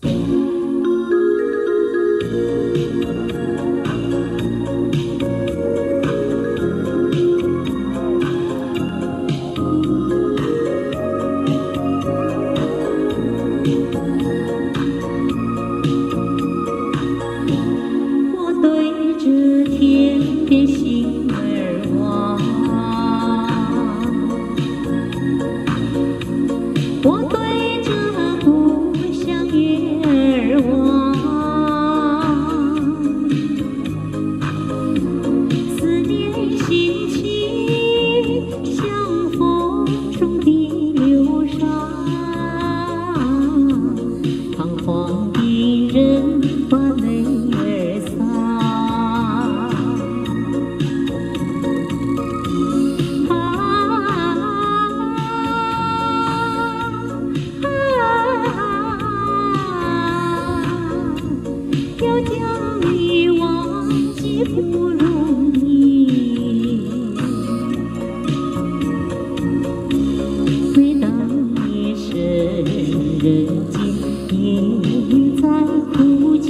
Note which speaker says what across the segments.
Speaker 1: 我对着天边星儿望。要将你忘记不容易，每当夜深人静，在哭泣，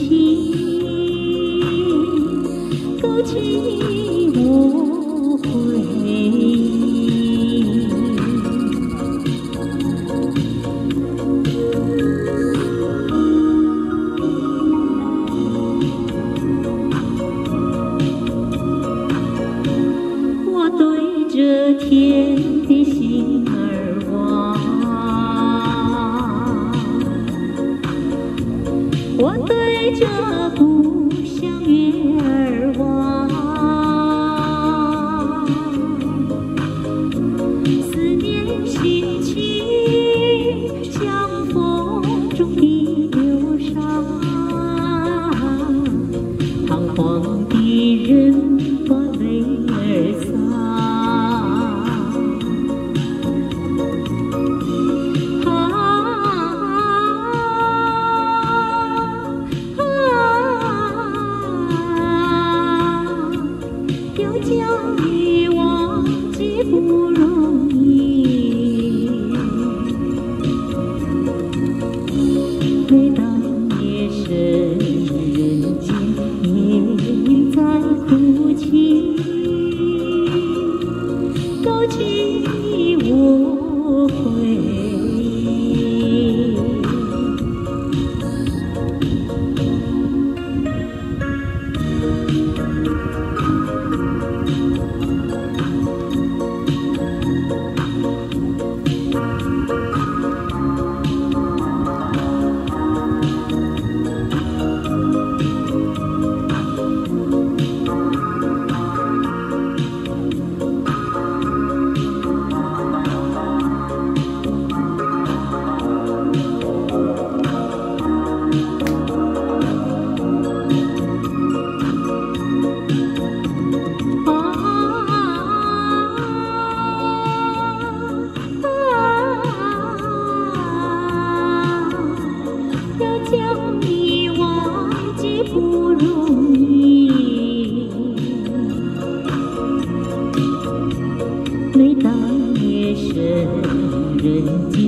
Speaker 1: mim.